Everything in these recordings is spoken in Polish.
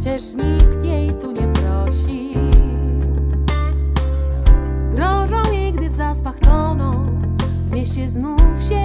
przecież nikt jej tu nie prosi. Grożą jej, gdy w zaspach toną, w mieście znów się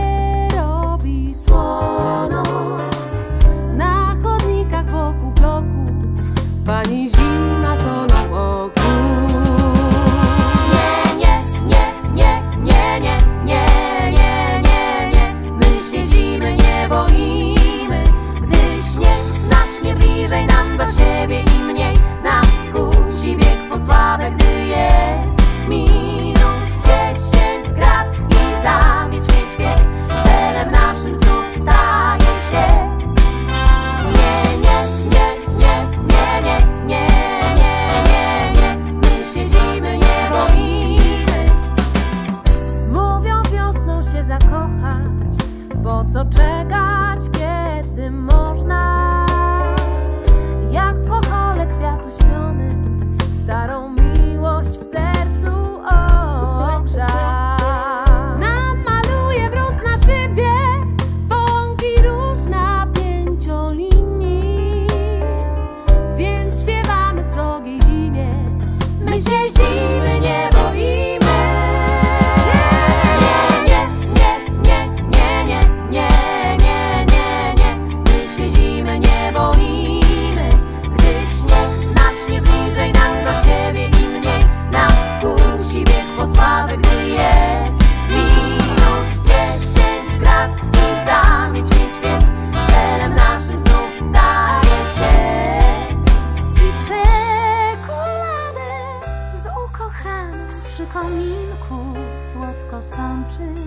kominku słodko sączyć.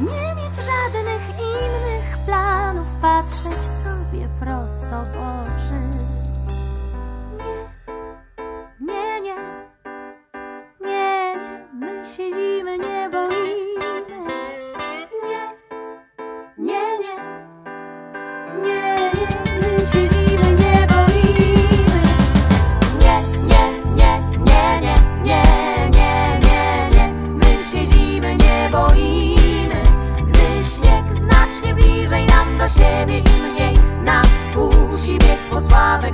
Nie mieć żadnych innych planów, patrzeć sobie prosto w oczy. ziemi i mniej nas kusi bieg po sławę